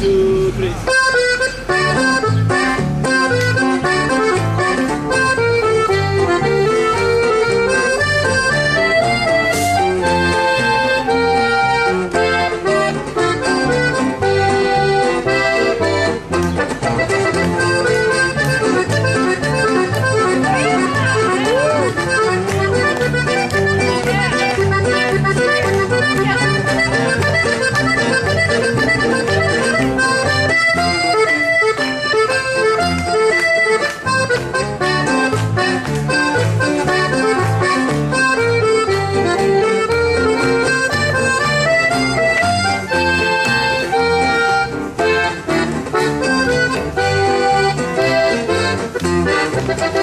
two, three.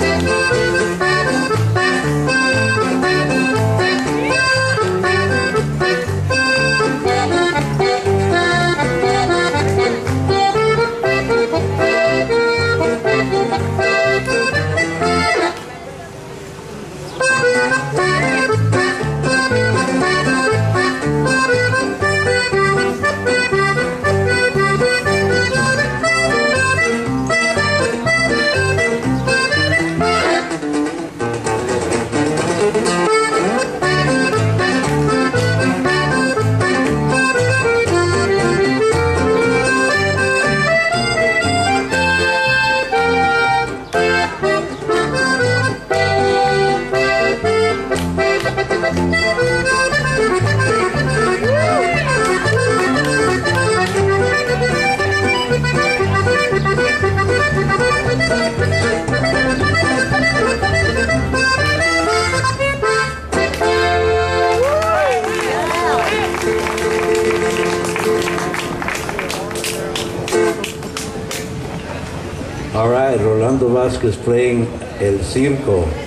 Música All right, Rolando Vasquez playing El Circo.